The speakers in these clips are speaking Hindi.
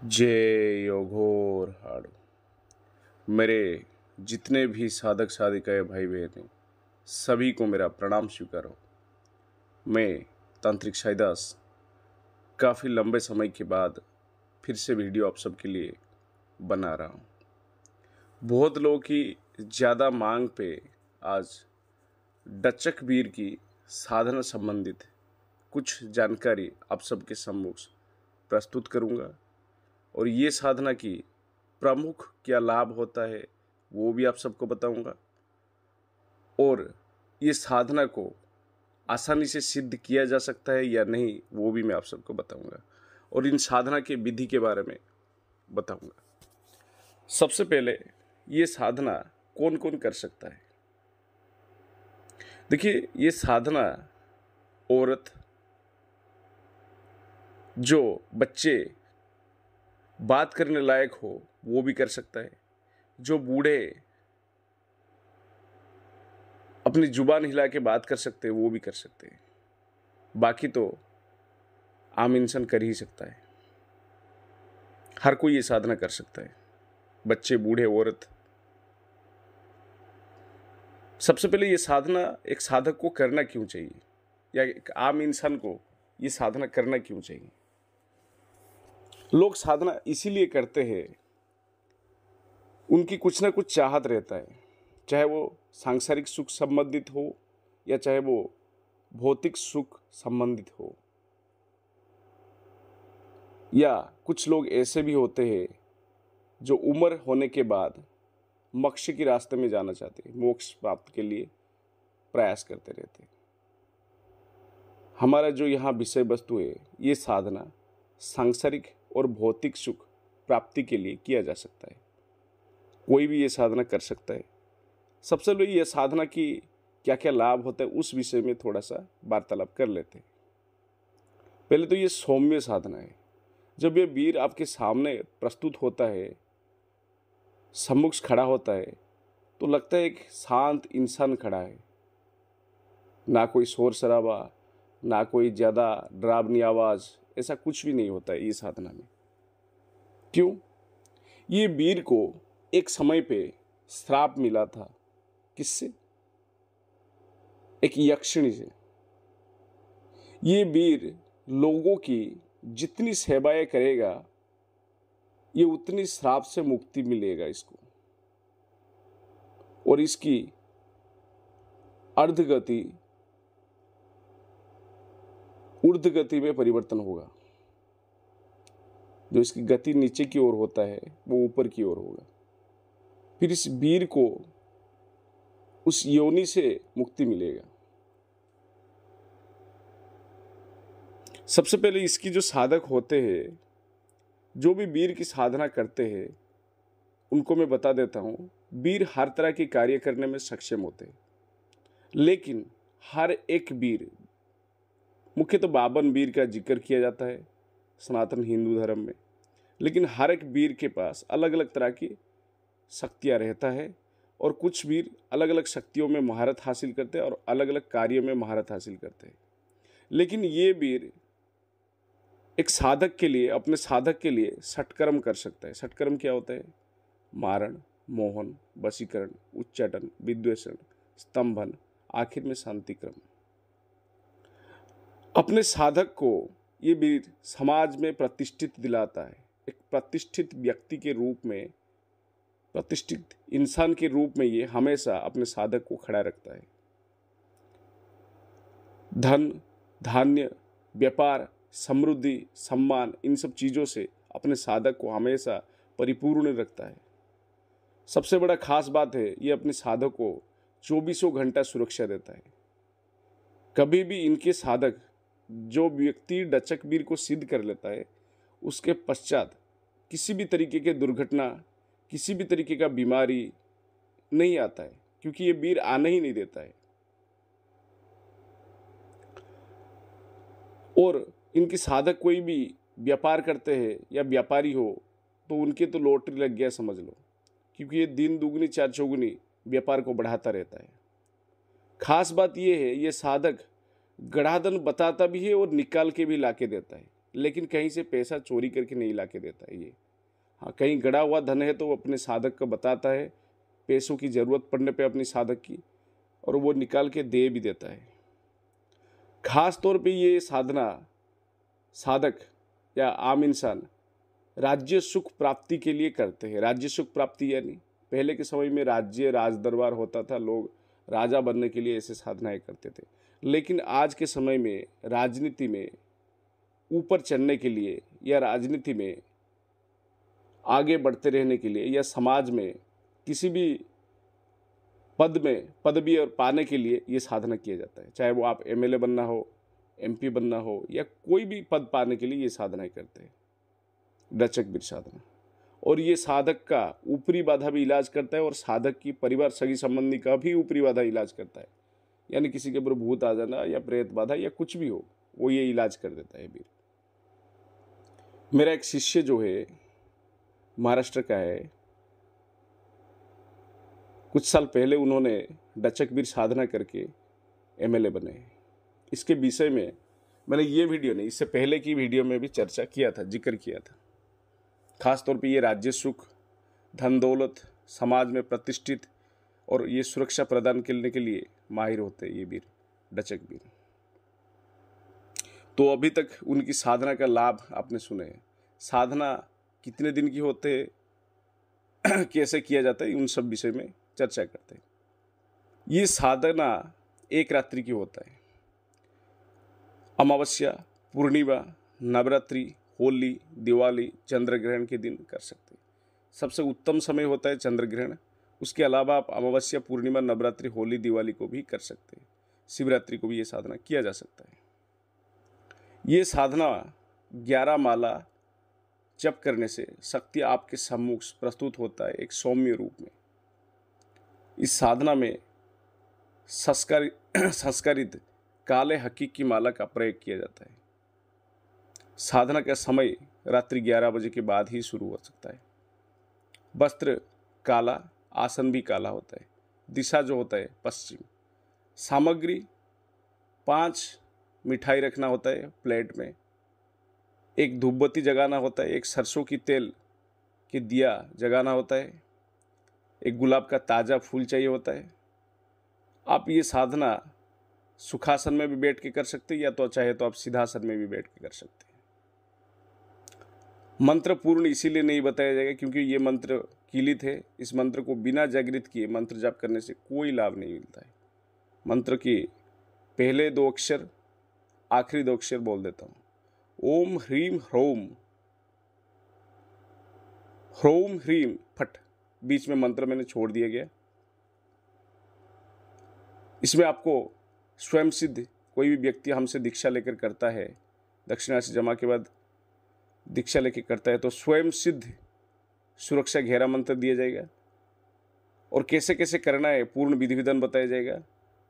जय योगोर हाड़ू। मेरे जितने भी साधक साधिकाएँ भाई बहन हैं सभी को मेरा प्रणाम स्वीकार हो। मैं तांत्रिक साईदास काफ़ी लंबे समय के बाद फिर से वीडियो आप सबके लिए बना रहा हूँ। बहुत लोगों की ज़्यादा मांग पे आज डचक वीर की साधना संबंधित कुछ जानकारी आप सबके सम्मुख प्रस्तुत करूँगा। और ये साधना की प्रमुख क्या लाभ होता है, वो भी आप सबको बताऊँगा। और ये साधना को आसानी से सिद्ध किया जा सकता है या नहीं, वो भी मैं आप सबको बताऊँगा। और इन साधना के विधि के बारे में बताऊँगा। सबसे पहले ये साधना कौन कौन कर सकता है? देखिए, ये साधना औरत जो बच्चे बात करने लायक हो, वो भी कर सकता है। जो बूढ़े अपनी ज़ुबान हिला के बात कर सकते हैं, वो भी कर सकते हैं। बाकी तो आम इंसान कर ही सकता है। हर कोई ये साधना कर सकता है। बच्चे, बूढ़े, औरत। सबसे पहले ये साधना एक साधक को करना क्यों चाहिए? या एक आम इंसान को ये साधना करना क्यों चाहिए? लोग साधना इसीलिए करते हैं, उनकी कुछ ना कुछ चाहत रहता है। चाहे वो सांसारिक सुख संबंधित हो या चाहे वो भौतिक सुख संबंधित हो। या कुछ लोग ऐसे भी होते हैं जो उम्र होने के बाद मोक्ष के रास्ते में जाना चाहते हैं, मोक्ष प्राप्त के लिए प्रयास करते रहते हैं। हमारा जो यहाँ विषय वस्तु है, ये साधना सांसारिक और भौतिक सुख प्राप्ति के लिए किया जा सकता है। कोई भी ये साधना कर सकता है। सबसे पहले यह साधना की क्या क्या लाभ होता है, उस विषय में थोड़ा सा वार्तालाप कर लेते हैं। पहले तो ये सौम्य साधना है। जब ये वीर आपके सामने प्रस्तुत होता है, सम्मुख खड़ा होता है तो लगता है एक शांत इंसान खड़ा है। ना कोई शोर शराबा ना कोई ज़्यादा डरावनी आवाज़ ऐसा कुछ भी नहीं होता है ये साधना में। क्यों? ये वीर को एक समय पे श्राप मिला था। किससे? एक यक्षिणी से। ये वीर लोगों की जितनी सेवाएँ करेगा, ये उतनी श्राप से मुक्ति मिलेगा इसको। और इसकी अर्धगति ऊर्ध गति में परिवर्तन होगा। जो इसकी गति नीचे की ओर होता है, वो ऊपर की ओर होगा। फिर इस वीर को उस योनि से मुक्ति मिलेगा। सबसे पहले इसकी जो साधक होते हैं, जो भी वीर की साधना करते हैं, उनको मैं बता देता हूँ, वीर हर तरह के कार्य करने में सक्षम होते हैं। लेकिन हर एक वीर मुख्य तो बावन वीर का ज़िक्र किया जाता है, सनातन हिंदू धर्म में। लेकिन हर एक वीर के पास अलग अलग तरह की शक्तियाँ रहता है और कुछ वीर अलग अलग शक्तियों में महारत हासिल करते हैं और अलग अलग कार्यों में महारत हासिल करते हैं। लेकिन ये वीर एक साधक के लिए, अपने साधक के लिए सटकर्म कर सकता है। सटकर्म क्या होता है? मारण, मोहन, वशीकरण, उच्चाटन, विद्वेषण, स्तंभन, आखिर में शांतिक्रम अपने साधक को ये भी समाज में प्रतिष्ठित दिलाता है। एक प्रतिष्ठित व्यक्ति के रूप में, प्रतिष्ठित इंसान के रूप में ये हमेशा अपने साधक को खड़ा रखता है। धन, धान्य, व्यापार, समृद्धि, सम्मान, इन सब चीज़ों से अपने साधक को हमेशा परिपूर्ण रखता है। सबसे बड़ा खास बात है, ये अपने साधक को चौबीसों घंटा सुरक्षा देता है। कभी भी इनके साधक जो व्यक्ति डचक वीर को सिद्ध कर लेता है, उसके पश्चात किसी भी तरीके के दुर्घटना, किसी भी तरीके का बीमारी नहीं आता है, क्योंकि ये वीर आने ही नहीं देता है। और इनके साधक कोई भी व्यापार करते हैं या व्यापारी हो तो उनके तो लॉटरी लग गया समझ लो, क्योंकि ये दिन दुगनी, चार चौगुनी व्यापार को बढ़ाता रहता है। खास बात यह है, ये साधक गढ़ाधन बताता भी है और निकाल के भी ला के देता है। लेकिन कहीं से पैसा चोरी करके नहीं ला के देता है ये। हाँ कहीं गड़ा हुआ धन है तो वो अपने साधक को बताता है। पैसों की ज़रूरत पड़ने पे अपनी साधक की और वो निकाल के दे भी देता है। खास तौर पे ये साधना, साधक या आम इंसान राज्य सुख प्राप्ति के लिए करते हैं। राज्य सुख प्राप्ति यानी पहले के समय में राज्य राज दरबार होता था, लोग राजा बनने के लिए ऐसे साधनाएँ करते थे। लेकिन आज के समय में, राजनीति में, ऊपर चढ़ने के लिए या राजनीति में, आगे बढ़ते रहने के लिए या समाज में किसी भी पद में पदवी और पाने के लिए ये साधना किया जाता है। चाहे वो आप एमएलए बनना हो एमपी बनना हो या कोई भी पद पाने के लिए ये साधनाएँ करते हैं। डचक बीर साधना। और ये साधक का ऊपरी बाधा भी इलाज करता है और साधक की परिवार सगी संबंधी का भी ऊपरी बाधा इलाज करता है। यानी किसी के ऊपर भूत आ जाना या प्रेत बाधा या कुछ भी हो, वो ये इलाज कर देता है वीर मेरा एक शिष्य जो है, महाराष्ट्र का है, कुछ साल पहले उन्होंने डचक वीर साधना करके एमएलए बने। इसके विषय में मैंने ये वीडियो नहीं, इससे पहले की वीडियो में भी चर्चा किया था, ज़िक्र किया था। खास तौर पे ये राज्य सुख, धन दौलत, समाज में प्रतिष्ठित और ये सुरक्षा प्रदान करने के लिए माहिर होते हैं ये वीर डचक वीर। तो अभी तक उनकी साधना का लाभ आपने सुने साधना कितने दिन की होते कैसे किया जाता है? उन सब विषय में चर्चा करते हैं। ये साधना एक रात्रि की होता है। अमावस्या, पूर्णिमा, नवरात्रि, होली, दिवाली चंद्र ग्रहण के दिन कर सकते हैं। सबसे उत्तम समय होता है चंद्र ग्रहण उसके अलावा आप अमावस्या, पूर्णिमा, नवरात्रि, होली, दिवाली को भी कर सकते हैं। शिवरात्रि को भी ये साधना किया जा सकता है। ये साधना ग्यारह माला जप करने से शक्ति आपके सम्मुख प्रस्तुत होता है एक सौम्य रूप में। इस साधना में संस्कार, संस्कारित काले हकीक की माला का प्रयोग किया जाता है। साधना का समय रात्रि ग्यारह बजे के बाद ही शुरू हो सकता है। वस्त्र, काला आसन भी काला होता है, दिशा जो होता है, पश्चिम। सामग्री, पाँच मिठाई रखना होता है प्लेट में। एक धूपबत्ती जगाना होता है, एक सरसों की तेल की दिया जगाना होता है। एक गुलाब का ताज़ा फूल चाहिए होता है। आप ये साधना सुखासन में भी बैठ के कर सकते हैं या तो चाहे तो आप सीधासन में भी बैठ के कर सकते हैं। मंत्र पूर्ण इसीलिए नहीं बताया जाएगा क्योंकि ये मंत्र कीलित है इस मंत्र को बिना जागृत किए मंत्र जाप करने से कोई लाभ नहीं मिलता है। मंत्र की पहले दो अक्षर, आखिरी दो अक्षर बोल देता हूँ। ओम ह्रीम ह्रोम ह्रोम ह्रीम फट, बीच में मंत्र मैंने छोड़ दिया गया। इसमें आपको स्वयं सिद्ध कोई भी व्यक्ति हमसे दीक्षा लेकर करता है, दक्षिणा से जमा के बाद दीक्षा लेकर करता है तो स्वयं सिद्ध सुरक्षा घेरा मंत्र दिया जाएगा। और कैसे कैसे करना है, पूर्ण विधि विधान बताया जाएगा।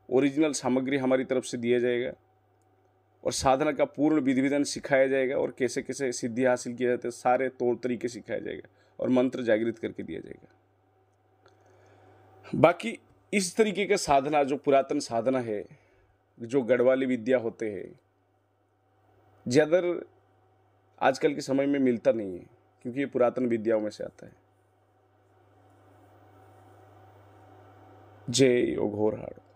ओरिजिनल सामग्री हमारी तरफ़ से दिया जाएगा। और साधना का पूर्ण विधि विधान सिखाया जाएगा और कैसे कैसे सिद्धि हासिल किया जाता है, सारे तौर तरीके सिखाया जाएगा और मंत्र जागृत करके दिया जाएगा। बाकी इस तरीके का साधना, जो पुरातन साधना है, जो गढ़वाली विद्या होते हैं, ज़्यादातर आजकल के समय में मिलता नहीं है। क्योंकि ये पुरातन विद्याओं में से आता है। जय घोरहाड़